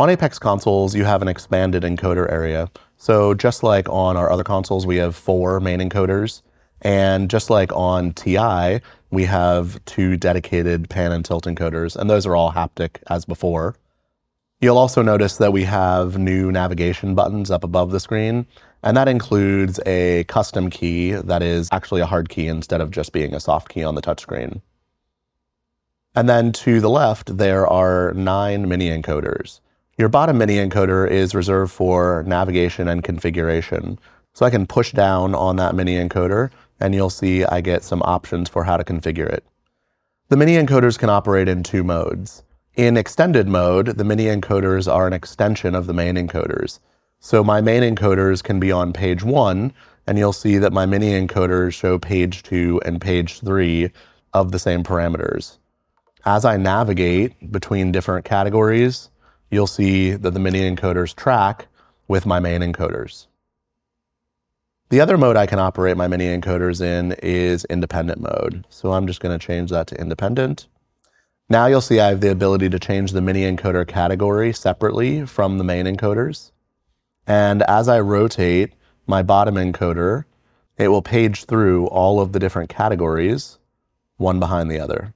On Apex consoles, you have an expanded encoder area. So just like on our other consoles, we have four main encoders. And just like on TI, we have two dedicated pan and tilt encoders, and those are all haptic as before. You'll also notice that we have new navigation buttons up above the screen, and that includes a custom key that is actually a hard key instead of just being a soft key on the touchscreen. And then to the left, there are nine mini encoders. Your bottom mini encoder is reserved for navigation and configuration. So I can push down on that mini encoder and you'll see I get some options for how to configure it. The mini encoders can operate in two modes. In extended mode, the mini encoders are an extension of the main encoders. So my main encoders can be on page one, and you'll see that my mini encoders show page two and page three of the same parameters. As I navigate between different categories, you'll see that the mini encoders track with my main encoders. The other mode I can operate my mini encoders in is independent mode. So I'm just going to change that to independent. Now you'll see I have the ability to change the mini encoder category separately from the main encoders. And as I rotate my bottom encoder, it will page through all of the different categories, one behind the other.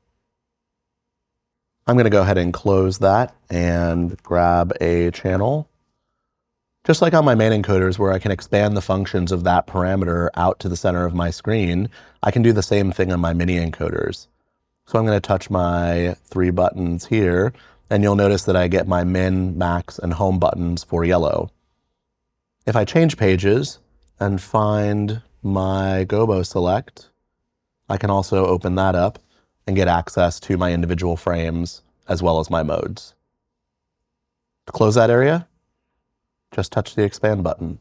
I'm going to go ahead and close that and grab a channel just like on my main encoders where I can expand the functions of that parameter out to the center of my screen, I can do the same thing on my mini encoders. So I'm going to touch my three buttons here, and you'll notice that I get my min, max, and home buttons for yellow. If I change pages and find my Gobo select, I can also open that up and get access to my individual frames as well as my modes. To close that area, just touch the expand button.